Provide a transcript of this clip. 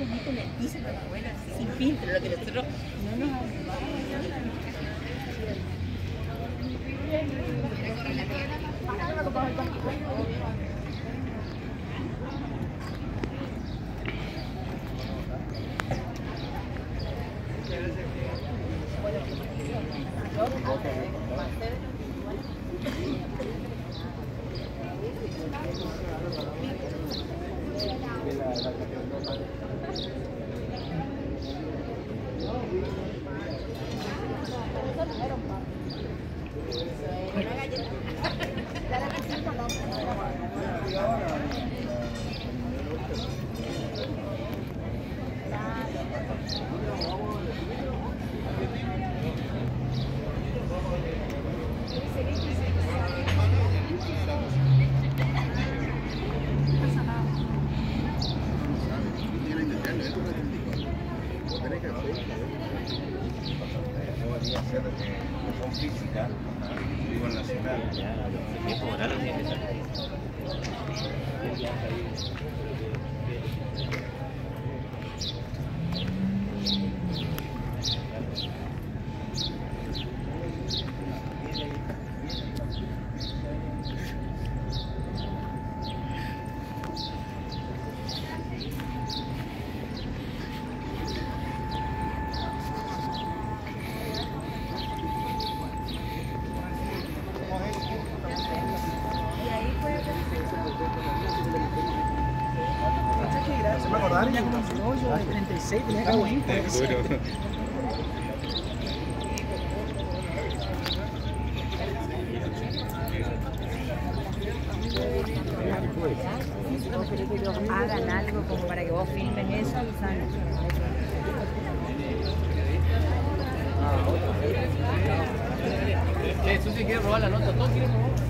le meten el piso sin filtro, lo que nosotros no nos Gracias. Educación física, digo nacional. tiempo horario tiene que ser. Se me que un hoyo de 36 tenía que querés que ellos hagan algo como para que vos filmes eso, Susana. Che, Susi quiere robar la nota, todos quieren robar.